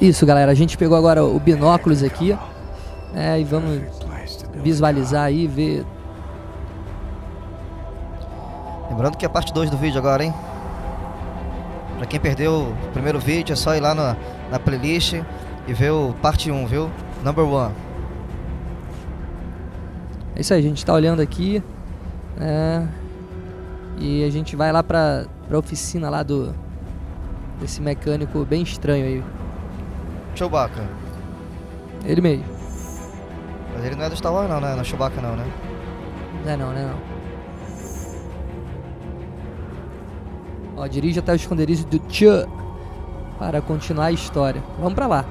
Isso, galera. A gente pegou agora o binóculos aqui. É, e vamos visualizar aí, ver. Lembrando que é a parte 2 do vídeo agora, hein? Pra quem perdeu o primeiro vídeo, é só ir lá na, na playlist e ver o parte 1, viu? Number 1. É isso aí, a gente tá olhando aqui. É, e a gente vai lá pra, pra oficina lá do. Desse mecânico bem estranho aí. Chewbacca. Ele mesmo. Mas ele não é do Star Wars não, né? Não é Chewbacca não, né? Não é não, não é não. Ó, dirige até o esconderijo do Tchê para continuar a história. Vamos pra lá.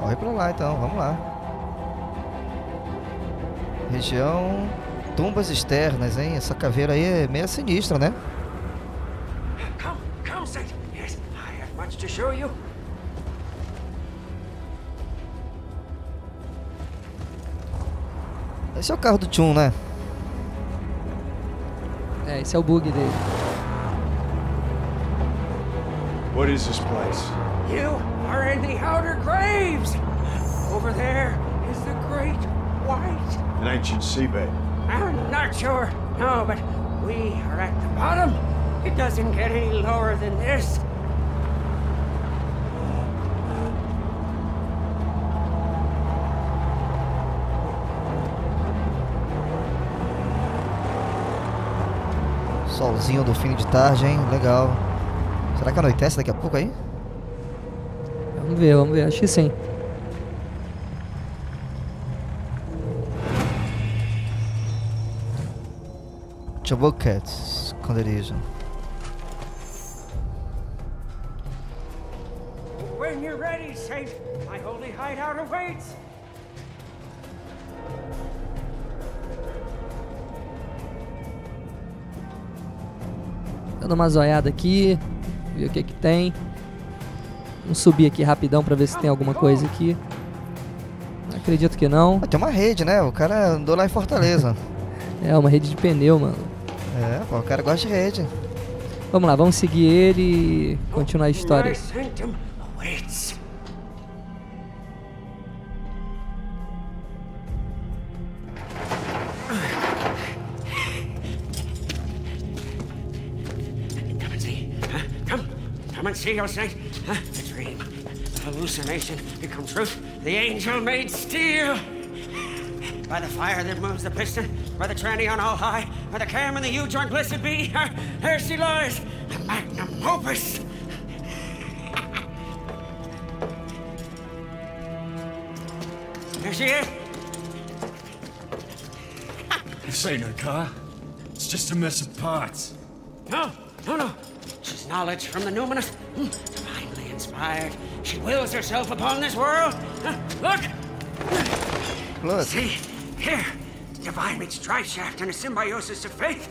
Corre pra lá então, vamos lá. Região tumbas externas, hein? Essa caveira aí é meio sinistra, né? Come, come, Saint. Yes, I have much to show you. Esse é o carro do Tchum, né? É, esse é o bug dele. What is this place? You are in the outer graves. Over there is the great white. An ancient seabed. I'm not sure. No, but we are at the bottom. It doesn't get any lower than this. Solzinho do fim de tarde, hein? Legal. Será que anoitece daqui a pouco aí? Vamos ver, vamos ver. Acho que sim. Chewbacca, esconderijo. When you're ready, Saint, my holy hideout awaits. Dando uma zoiada aqui. Ver o que que tem. Vamos subir aqui rapidão pra ver se tem alguma coisa aqui. Acredito que não. Ah, tem uma rede, né? O cara andou lá em Fortaleza. É, uma rede de pneu, mano. É, pô, o cara gosta de rede. Vamos lá, vamos seguir ele e continuar a história. See. Huh? Come. Come and see, O saint. Huh? A dream. A hallucination become truth. The angel made steel. By the fire that moves the piston, by the tranny on all high, by the cam and the U-joint blessed be, huh? there she lies, the magnum opus. There she is. This ain't her car. It's just a mess of parts. No, no, no. She's knowledge from the numinous, mm, divinely inspired. She wills herself upon this world. Look, Look, see, here. Divine meets drive shaft and a symbiosis of faith.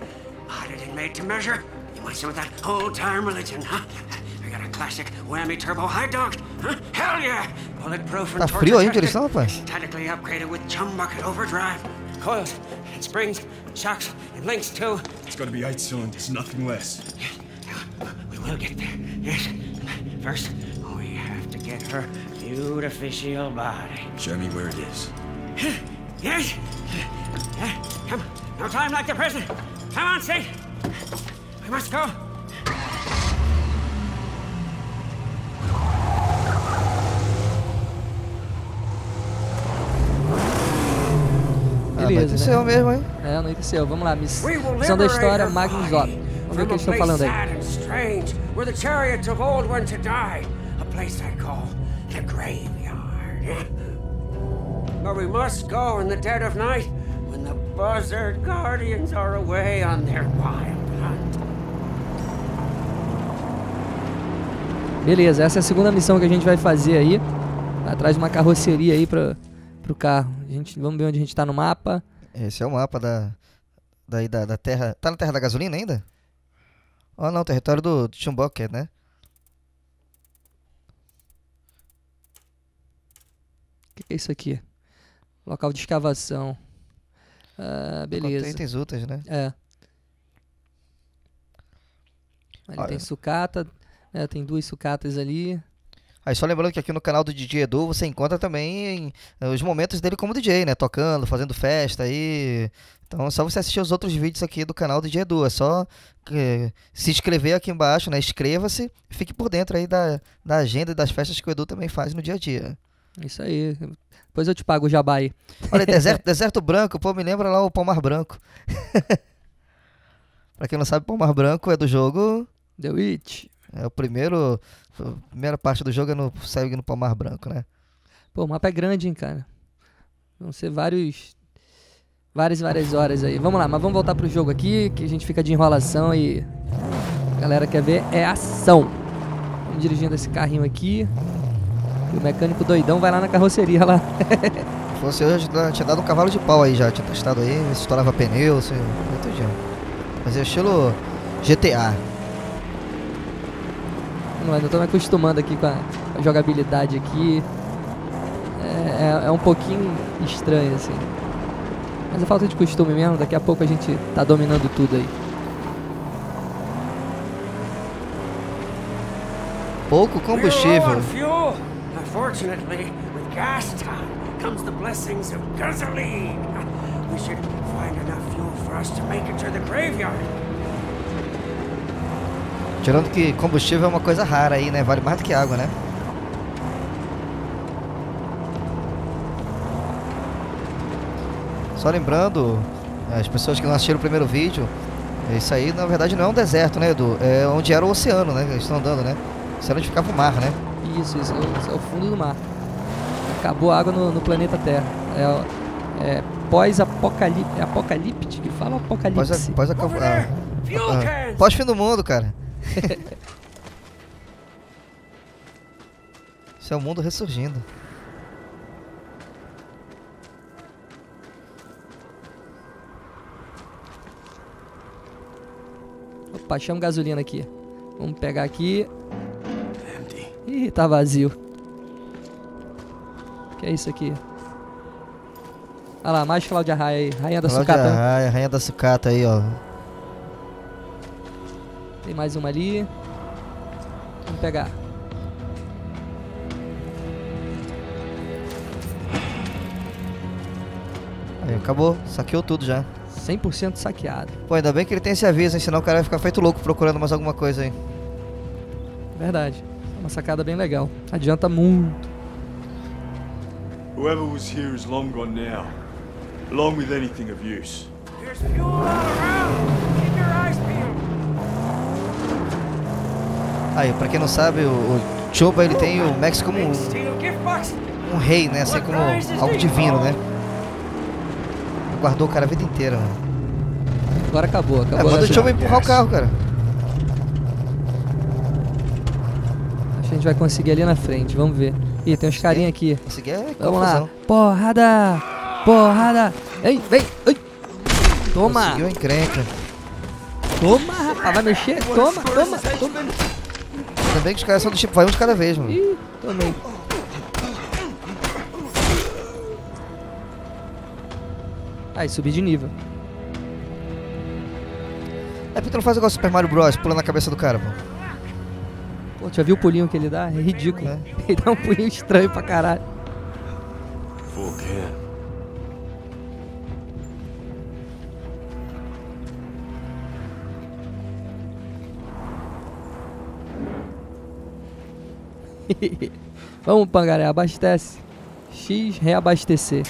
Modded and made to measure. You want some of that old time religion, huh? We got a classic whammy turbo high dog. Huh? Hell yeah! Bulletproof and Tá torture frio aí onde eles tested. estão, rapaz? Statically upgraded with chum bucket overdrive. Coils and springs, shocks and links too. It's gotta be eight cylinders, nothing less. We will get there. Yes. First, we have to get her beautificial body. Show me where it is. Yes. Yeah, Come. No time like the present. Come on, Saint. We must go. ah, Beleza, mas isso é né? o mesmo, hein? É, anoiteceu. Vamos lá, miss- We will missão da liberate história, her Magnus body Op. Vamos ver o que from a eles estão place falando aí. sad and strange, where the chariots of old went to die. A place I call the graveyard. But we must go in the dead of night, when the buzzard guardians are away on their wild hunt. Beleza, essa é a segunda missão que a gente vai fazer aí. Atrás de uma carroceria aí pra, pro carro. A gente, vamos ver onde a gente tá no mapa. Esse é o mapa da, daí da, da terra. Tá na terra da gasolina ainda? Ó, não, território do, do Chumbucket, né? O que que é isso aqui? Local de escavação. Ah, beleza. itens úteis, né? É. Ali Olha. tem sucata, né, tem duas sucatas ali. Aí só lembrando que aqui no canal do DJ Edu você encontra também os momentos dele como DJ, né? Tocando, fazendo festa aí. Então é só você assistir os outros vídeos aqui do canal do DJ Edu. É só eh, se inscrever aqui embaixo, né? Inscreva-se fique por dentro aí da, da agenda e das festas que o Edu também faz no dia a dia. Isso aí. Depois eu te pago o jabá aí. Olha, deserto, deserto Branco, pô, me lembra lá o Palmar Branco. pra quem não sabe, Palmar Branco é do jogo. The Witch. É o primeiro. A primeira parte do jogo é no, segue no Palmar Branco, né? Pô, o mapa é grande, hein, cara. Vão ser vários. Várias, e várias horas aí. Vamos lá, mas vamos voltar pro jogo aqui, que a gente fica de enrolação e. A galera quer ver é ação. Vamos dirigindo esse carrinho aqui. E o mecânico doidão vai lá na carroceria lá. Se fosse eu, eu já tinha dado um cavalo de pau aí já. Tinha testado aí, se estourava pneu, se. Muito dia. Fazia estilo GTA. Não, ainda tô me acostumando aqui com a, com a jogabilidade aqui. É, é- é um pouquinho estranho, assim. Mas é falta de costume mesmo, daqui a pouco a gente tá dominando tudo aí. Pouco combustível. Unfortunately, with gas time comes the blessings of gasoline. We should find enough fuel for us to make it to the graveyard. Tirando que combustível é uma coisa rara aí, né? Vale mais do que água, né? Só lembrando, as pessoas que não assistiram o primeiro vídeo, isso aí na verdade não é um deserto, né, Edu? É onde era o oceano, né? Eles estão andando, né? Isso era onde ficava o mar, né? Isso, isso, isso é o fundo do mar. Acabou a água no, no planeta Terra. É, é pós-apocalipse. É apocalipse que fala Pós, apocalipse? a, pós, a, cans. pós fim do mundo, cara. Isso é o mundo ressurgindo. Opa, achamos gasolina aqui. Vamos pegar aqui. Ih, tá vazio. que é isso aqui? Olha lá, mais Cláudia Raia aí. Rainha da Cláudia sucata. Raia, rainha da sucata aí, ó. Tem mais uma ali. Vamos pegar. Aí, acabou, saqueou tudo já. 100% saqueado. Pô, ainda bem que ele tem esse aviso, hein? Senão o cara vai ficar feito louco procurando mais alguma coisa aí. Verdade. É Uma sacada bem legal. Adianta muito. Whoever was here is long gone now, along with anything of use. There's fuel all around. Keep your eyes peeled. Aí, pra quem não sabe, o, o Choba ele tem o Max como um, um rei, né? Assim como algo divino, né? Guardou o cara a vida inteira, mano. Agora acabou. É, Acabou. manda o Choba empurrar o carro, cara. Acho que a gente vai conseguir ali na frente. Vamos ver. Ih, tem uns carinha aqui. Consegui é Vamos lá. Porrada! Porrada! Ei, vem! Ai. Toma! Conseguiu a encrenca. Toma, rapaz! Vai mexer? Toma, toma, toma! Ainda bem que os caras são do tipo, vai um de cada vez, mano. Ih, tomei. Aí, subi de nível. É porque tu não faz igual Super Mario Bros, pula na cabeça do cara, pô. Pô, já viu o pulinho que ele dá? É ridículo. É. Ele dá um pulinho estranho pra caralho. Full can. Vamos, Pangaré, abastece. X reabastecer.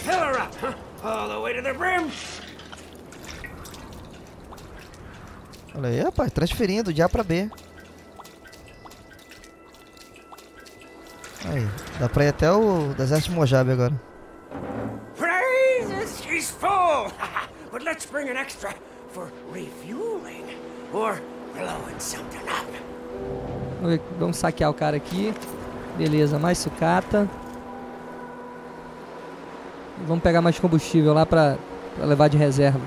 Olha aí, rapaz, transferindo de A pra B. Aí, dá pra ir até o deserto de Mojave agora. Full. but let's bring an extra for refueling or blowing something up. Vamos, ver- vamos saquear o cara aqui. Beleza, mais sucata. Vamos pegar mais combustível lá pra, pra levar de reserva.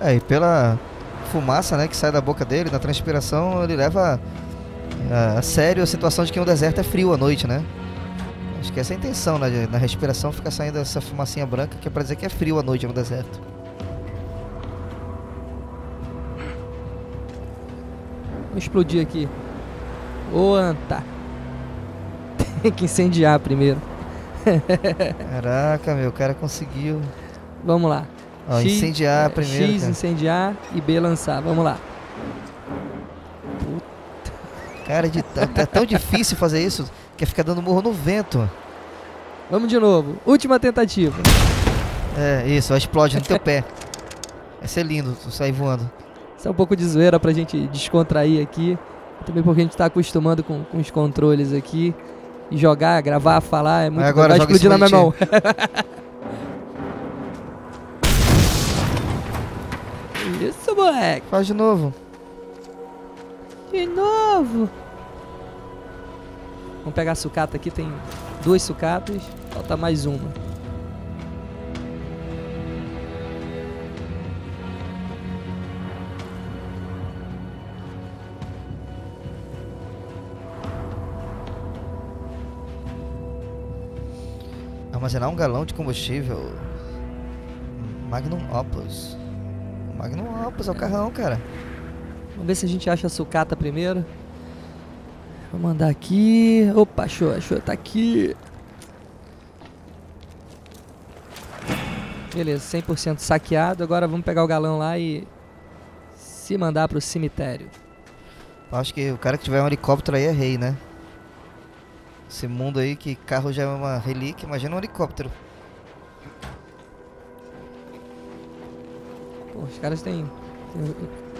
É, e pela fumaça, né, que sai da boca dele, da transpiração, ele leva a, sério a situação de que o deserto é frio à noite, né? Acho que essa é a intenção, né? Na respiração fica saindo essa fumacinha branca que é pra dizer que é frio à noite no deserto. Vamos explodir aqui. Ô, Anta. Tem que incendiar primeiro. Caraca, meu, o cara conseguiu. Vamos lá. Ó, X- incendiar é, primeiro. X cara. incendiar e B lançar. Vamos lá. Cara, de, é tão difícil fazer isso que é ficar dando murro no vento. Vamos de novo. Última tentativa. É, isso, explode no teu pé. Vai ser lindo tu sair voando. Isso é um pouco de zoeira pra gente descontrair aqui. Também porque a gente tá acostumando com, com os controles aqui. E jogar, gravar, falar é muito agora vai explodir na minha mão. Isso, moleque. Faz de novo. De novo. Vamos pegar a sucata aqui, tem duas sucatas, falta mais uma. Armazenar um galão de combustível. Magnum Opus. Magnum Opus é o carrão, cara. Vamos ver se a gente acha a sucata primeiro. Vou mandar aqui. Opa, achou, achou, tá aqui. Beleza, 100% saqueado. Agora vamos pegar o galão lá e se mandar pro cemitério. Acho que o cara que tiver um helicóptero aí é rei, né? Esse mundo aí que carro já é uma relíquia, imagina um helicóptero. Pô, os caras têm, têm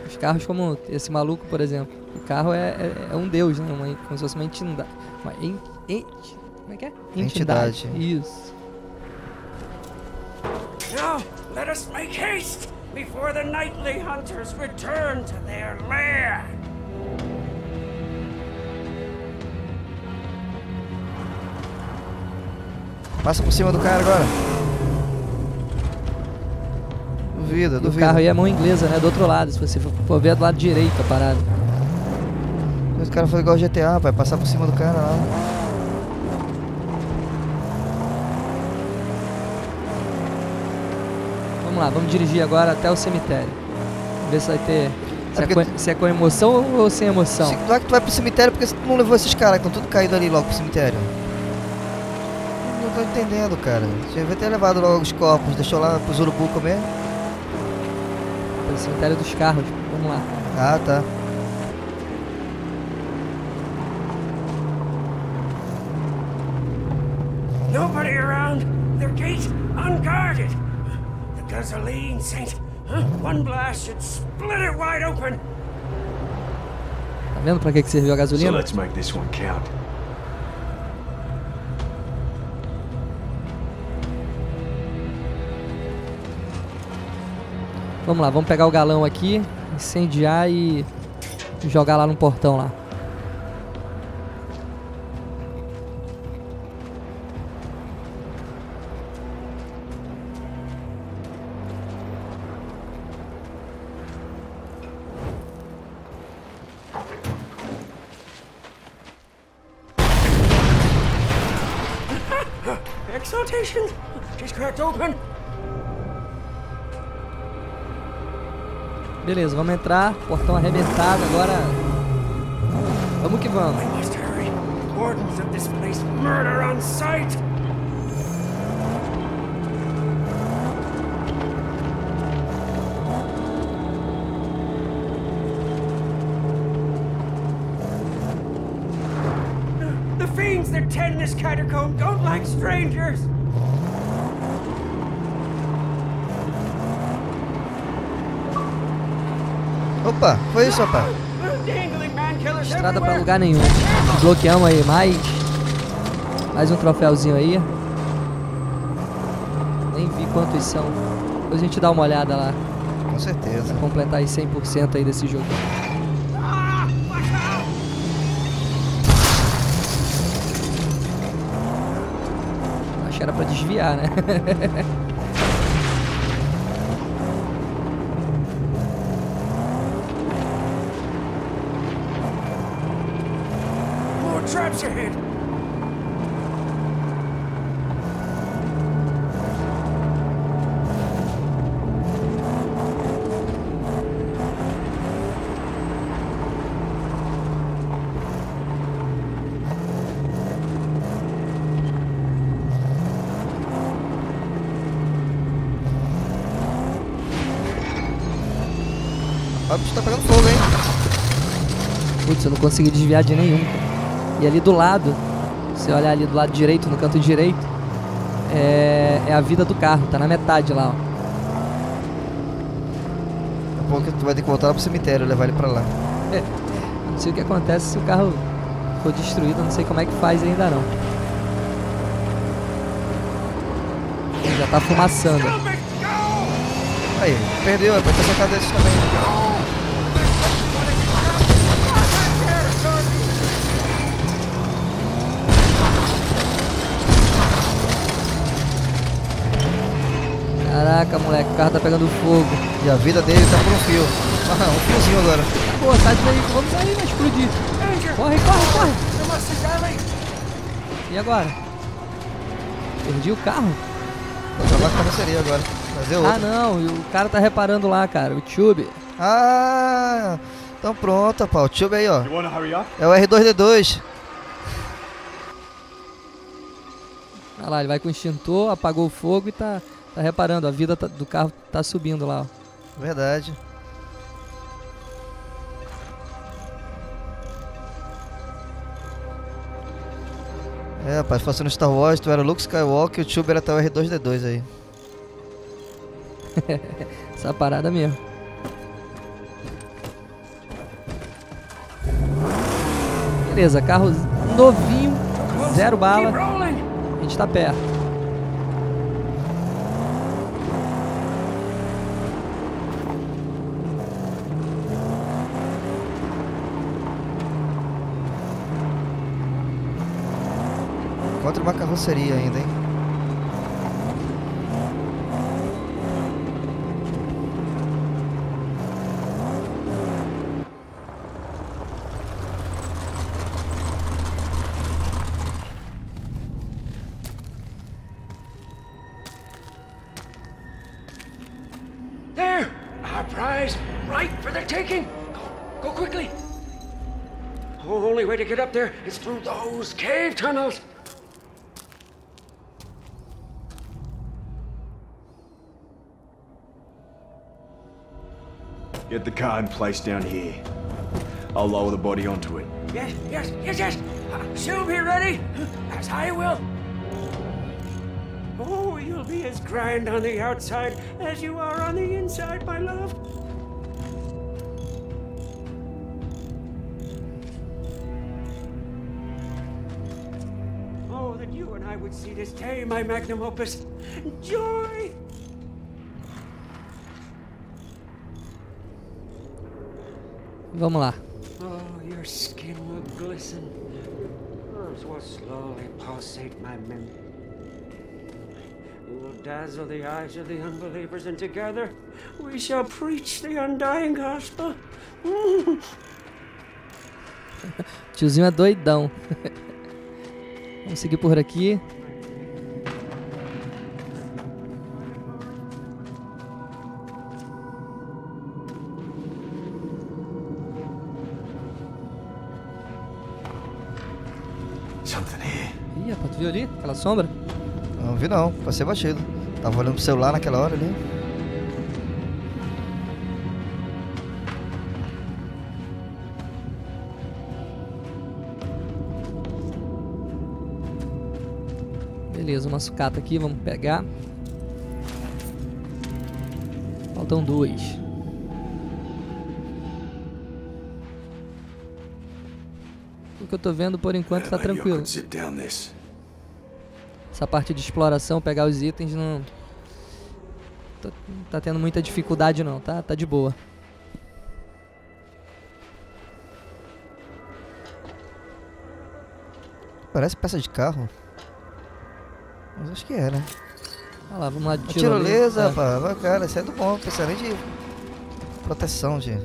os carros como esse maluco, por exemplo. O carro é, é, é um deus, né? Uma, como se fosse uma entidade. Uma en, ent- como é que é? Entidade. Isso. Now, let us make haste before the nightly hunters return to their lair. Passa por cima do cara agora. Duvida, o carro aí é mão inglesa, né? Do outro lado, se você for- ver é do lado direito a parada. Os caras foi igual GTA, vai passar por cima do cara lá. Vamos lá, vamos dirigir agora até o cemitério. Ver se vai ter. Se é, porque com, se é com emoção ou sem emoção. Se, não é que tu vai pro cemitério porque tu não levou esses caras que estão tudo caídos ali logo pro cemitério. Não tô entendendo, cara. Você devia ter levado logo os corpos, deixou lá pros urubu comer. Pro cemitério dos carros. Vamos lá. Ah, tá. Nobody around. Their gate unguarded. The gasoline, Saint. Huh? One blast should split it wide open. Tá vendo pra que, que serviu a So gasolina? let's make this one count. Vamos lá, vamos pegar o galão aqui, incendiar e jogar lá no portão lá. Beleza, vamos entrar, portão arrebentado, agora. Vamos que vamos. The fiends that tend this catacomb don't like strangers. Opa, foi isso, rapaz. Estrada pra lugar nenhum. Bloqueamos aí mais. Mais um troféuzinho aí. Nem vi quantos são. Depois a gente dá uma olhada lá. Com certeza. Pra completar aí 100% aí desse jogo. Acho que era pra desviar, né? Watch your head! Ó, tá pegando fogo, hein? Putz, eu não consegui desviar de nenhum. E ali do lado, se você olhar ali do lado direito, no canto direito, é, é a vida do carro, tá na metade lá, ó. Daqui a pouco tu vai ter que voltar lá pro cemitério, levar ele pra lá. Não sei o que acontece se o carro for destruído, não sei como é que faz ainda não. Ele já tá fumaçando. Aí, perdeu, vai ter sacado desses também. Caraca, moleque, o carro tá pegando fogo. E a vida dele tá por um fio. Ah, um fiozinho agora. Pô, sai daí, vamos sair, vai explodir. Corre, corre, corre. E agora? Perdi o carro? Vou trabalhar com a carroceria agora. Fazer outro. Ah, não, e o cara tá reparando lá, cara, o tube. Ah, então pronto, pá. O tube aí, ó. É o R2D2. Olha lá, ele vai com o extintor, apagou o fogo e tá, tá reparando, a vida tá- do carro tá subindo lá, ó. Verdade. É, rapaz, no Star Wars, tu era Luke Skywalker e o Tube era até o R2D2 aí. Essa parada mesmo. Beleza, carro novinho, zero bala, a gente tá perto. Encontra uma carroceria ainda, hein? There! Our prize, right for Get the car in place down here. I'll lower the body onto it. Yes, yes, yes, yes! Uh, She'll be ready, as I will! Oh, you'll be as grand on the outside as you are on the inside, my love. Oh, that you and I would see this day, my magnum opus. Joy! Vamos lá. Oh, your skin will glisten. Nerves will slowly pulsate my memory. We will dazzle the eyes of the unbelievers, and together we shall preach the undying gospel. Tiozinho é doidão. Vamos seguir por aqui. Viu ali? Aquela sombra? Não vi não, passei batido. Tava olhando pro celular naquela hora ali. Beleza, uma sucata aqui, vamos pegar. Faltam duas. O que eu tô vendo por enquanto tá tranquilo. Essa parte de exploração, pegar os itens, não. Tá, tá tendo muita dificuldade não, tá? Tá de boa. Parece peça de carro. Mas acho que é, né? Olha lá, vamos lá de A tirolesa, É. rapaz. Bacana, isso é do bom. Precisa nem de proteção, de...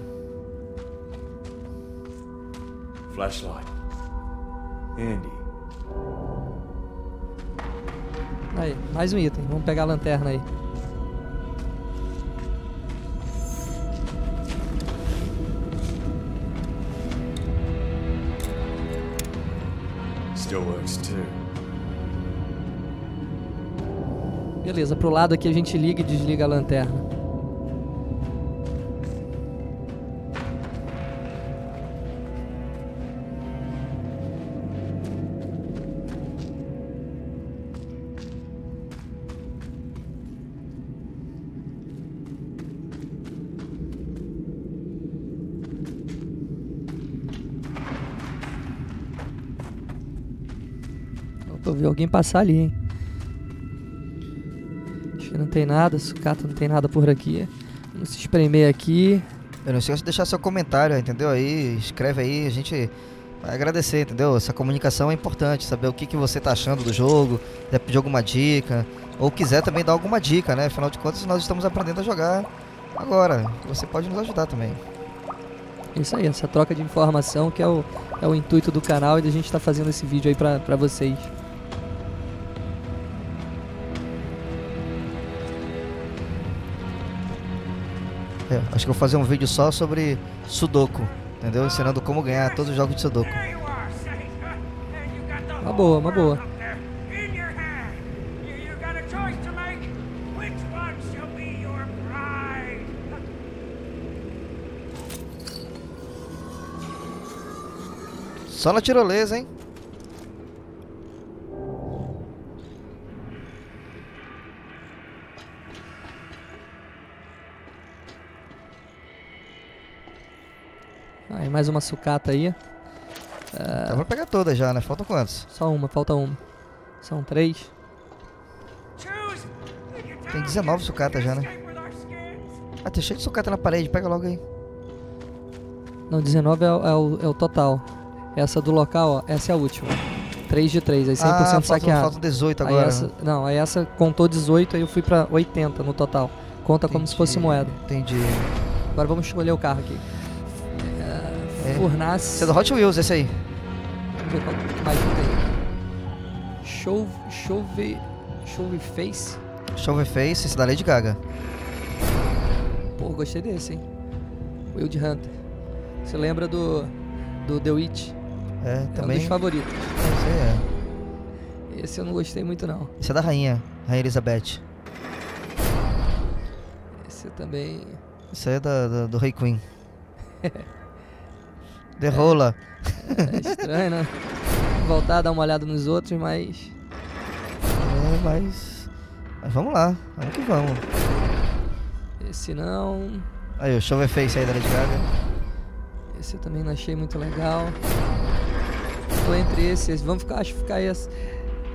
Flashlight. Andy. Aí, mais um item. Vamos pegar a lanterna aí. Still works too. Beleza, pro lado aqui a gente liga e desliga a lanterna. Alguém passar ali, hein? Acho que não tem nada, sucata não tem nada por aqui. Vamos se espremer aqui. Eu não esqueça de deixar seu comentário, entendeu? Aí, escreve aí, a gente vai agradecer, entendeu? Essa comunicação é importante, saber o que, que você tá achando do jogo, quiser pedir alguma dica, ou quiser também dar alguma dica, né? Afinal de contas, nós estamos aprendendo a jogar agora. Você pode nos ajudar também. Isso aí, essa troca de informação que é o, é o intuito do canal e da gente estar fazendo esse vídeo aí pra vocês. É, acho que eu vou fazer um vídeo só sobre Sudoku, entendeu? Ensinando como ganhar todos os jogos de Sudoku. Uma boa, uma boa. up there in your hand. You, you got a choice to make. Which one shall be your bride? Só na tirolesa, hein? Aí mais uma sucata aí. Dá pra pegar todas já, né? Faltam quantos? Só uma, falta uma. São três. Tem 19 sucatas já, né? Ah, tem cheio de sucata na parede, pega logo aí. Não, 19 é, o- é o, é o total. Essa do local, ó, essa é a última. 3 de 3, aí 100% ah, faltam, saqueado. faltam 18 Aí agora. essa, não, aí essa contou 18, aí eu fui pra 80 no total. Conta como se fosse Entendi, moeda. Entendi. Agora vamos escolher o carro aqui. É. Esse é do Hot Wheels, esse aí. Vamos ver qual que mais tem. Chauve, chauve, chauve face. Chauve Face, esse da Lady Gaga. Pô, gostei desse, hein? Wild Hunter. Você lembra do, do The Witch? É, É um também. dos favoritos. Esse aí é. Esse eu não gostei muito, não. Esse é da rainha, Rainha Elizabeth. Esse também... Esse é da, da- do Rei Queen. The Rola. É estranho, né? Voltar a dar uma olhada nos outros, mas... É, mas... mas vamos lá, vamos que vamos. Esse não... Aí, o Chauve Face aí da Lady Gaga. Esse eu também não achei muito legal. Tô entre esses. Vamos ficar, acho que ficar aí essa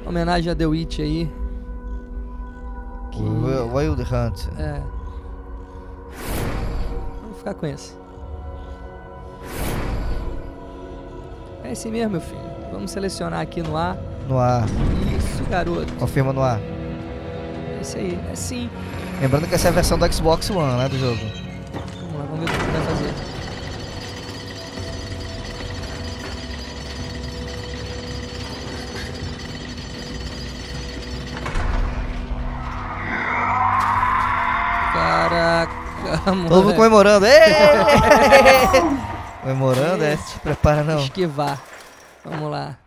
homenagem a The Witch aí. Que- O Wild Hunt. É. Vamos ficar com esse. É esse mesmo, meu filho. Vamos selecionar aqui no ar. No ar. Isso, garoto. Confirma no ar. Esse aí. É sim. Lembrando que essa é a versão do Xbox One, né, do jogo. Vamos lá, vamos ver o que vai fazer. Caraca, Todo mundo comemorando. Ê! comemorando, é? Se prepara não. Esquivar. Vamos lá.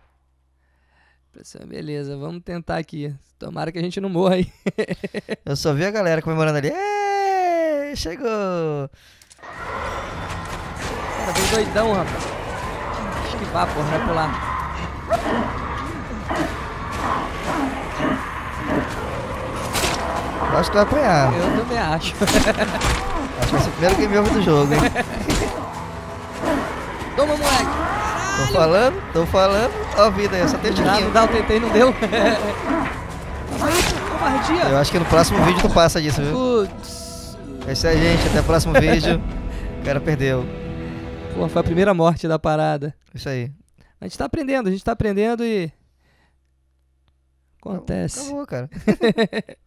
Beleza, vamos tentar aqui. Tomara que a gente não morra aí. Eu só vi a galera comemorando ali. Chegou! Cara, veio doidão, rapaz. Esquivar, porra, vai pular. Eu acho que vai apanhar. Eu também acho. Acho que vai ser o primeiro game over do jogo, hein? Toma, moleque. Tô falando, tô falando. Ó a vida aí, só Já não dá, eu tentei, não deu. Covardia. Eu acho que no próximo vídeo tu passa disso, viu? Putz. É isso aí, gente. Até o próximo vídeo. O cara perdeu. Pô, foi a primeira morte da parada. Isso aí. A gente tá aprendendo, a gente tá aprendendo e. Acontece. Acabou, cara.